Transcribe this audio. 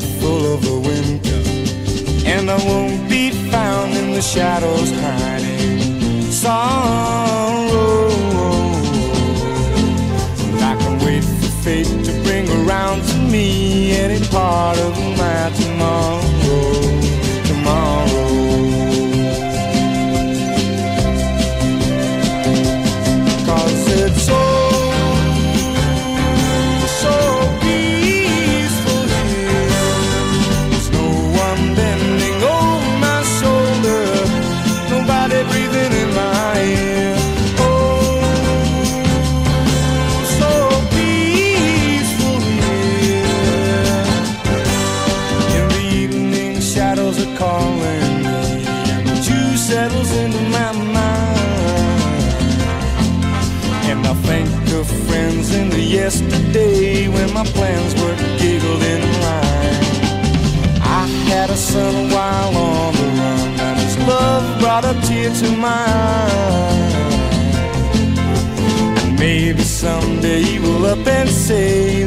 full of the winter. And I won't be found in the shadows hiding sorrow. And I can wait for fate to bring around to me any part of my. Tomorrow. And I think of friends in the yesterday when my plans were giggled in line. I had a son while on the run, and his love brought a tear to my eye. And maybe someday he will up and say